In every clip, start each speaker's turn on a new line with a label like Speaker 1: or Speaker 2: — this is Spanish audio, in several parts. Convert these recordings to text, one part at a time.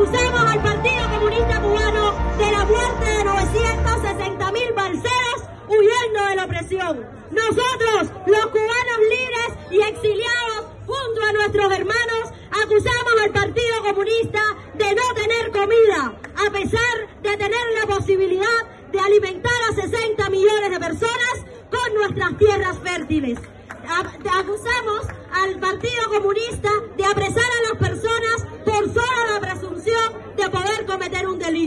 Speaker 1: Acusamos al Partido Comunista Cubano de la muerte de 960 mil balseros huyendo de la opresión. Nosotros, los cubanos libres y exiliados, junto a nuestros hermanos, acusamos al Partido Comunista de no tener comida, a pesar de tener la posibilidad de alimentar a 60 millones de personas con nuestras tierras fértiles. Acusamos al Partido Comunista de apresar a las personas por sola la presunción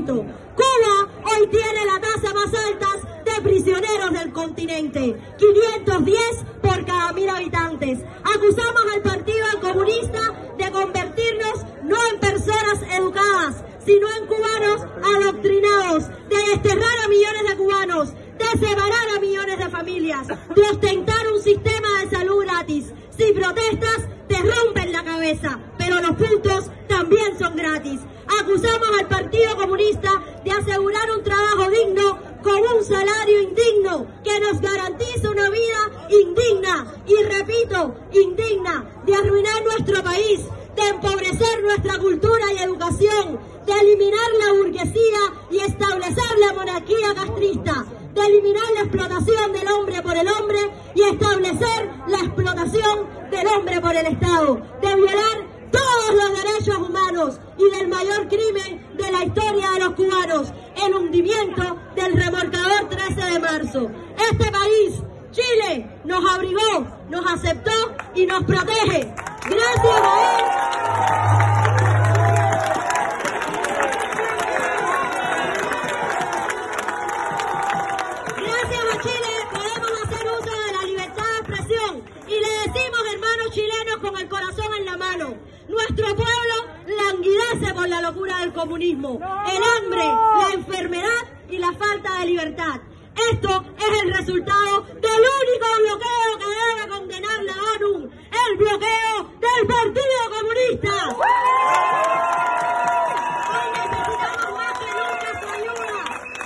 Speaker 1: Cuba hoy tiene la tasa más alta de prisioneros del continente, 510 por cada mil habitantes. Acusamos al Partido Comunista de convertirnos no en personas educadas, sino en cubanos adoctrinados, de desterrar a millones de cubanos, de separar a millones de familias, de ostentar un sistema de salud gratis. Si protestas, te rompen la cabeza, pero los puntos también son gratis. Acusamos al Partido Comunista de asegurar un trabajo digno con un salario indigno que nos garantiza una vida indigna y repito, indigna, de arruinar nuestro país, de empobrecer nuestra cultura y educación, de eliminar la burguesía y establecer la monarquía castrista, de eliminar la explotación del hombre por el hombre y establecer la explotación del hombre por el Estado, de violar todos los derechos humanos y del mayor crimen de la historia de los cubanos, el hundimiento del remorcador 13 de marzo. Este país, Chile, nos abrigó, nos aceptó y nos protege. Gracias a él. El hambre, la enfermedad y la falta de libertad. Esto es el resultado del único bloqueo que debe condenar la ONU, el bloqueo del Partido Comunista. Hoy necesitamos más que nunca su ayuda.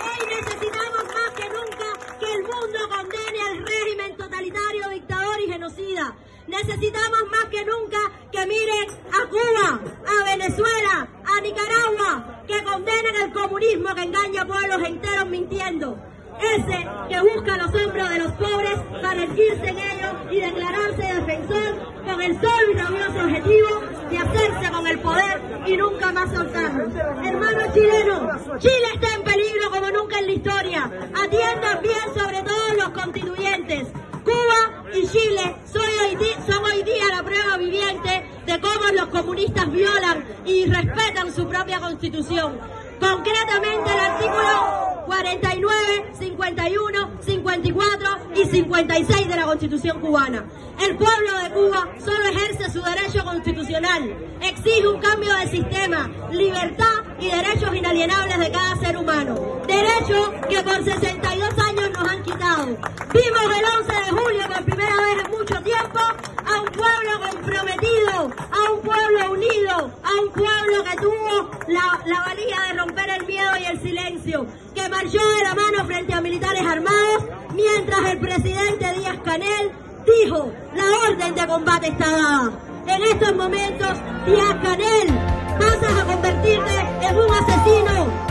Speaker 1: Hoy necesitamos más que nunca que el mundo condene al régimen totalitario, dictador y genocida. Necesitamos más que nunca que miren a Cuba, a Venezuela, a Nicaragua, que condenen el comunismo que engaña a pueblos enteros mintiendo. Ese que busca los hombros de los pobres para erguirse en ellos y declararse defensor con el solo y rabioso objetivo de hacerse con el poder y nunca más soltarlo. Hermanos chilenos, Chile está en peligro como nunca en la historia. Atiendan bien sobre todo los constituyentes. Cuba y Chile son hoy, son hoy día la prueba viviente de cómo los comunistas violan y respetan su propia constitución. Concretamente el artículo 49, 51, 54 y 56 de la Constitución cubana. El pueblo de Cuba solo ejerce su derecho constitucional, exige un cambio de sistema, libertad y derechos inalienables de cada ser humano. Derechos que por 62 años nos han quitado. Vimos el 11 de julio por primera vez en mucho tiempo a un pueblo a un pueblo que tuvo la, la valía de romper el miedo y el silencio, que marchó de la mano frente a militares armados, mientras el presidente Díaz Canel dijo, la orden de combate está dada. En estos momentos, Díaz Canel, pasas a convertirte en un asesino,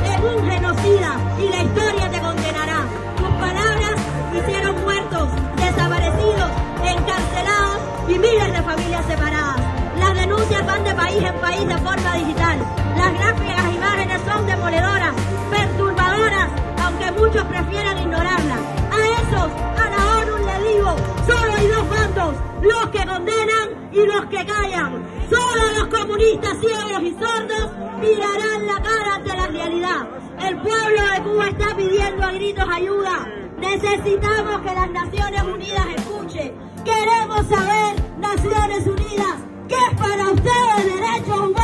Speaker 1: los que condenan y los que callan. Solo los comunistas ciegos y sordos mirarán la cara ante la realidad. El pueblo de Cuba está pidiendo a gritos ayuda. Necesitamos que las Naciones Unidas escuchen. Queremos saber, Naciones Unidas, ¿qué es para ustedes derechos humanos?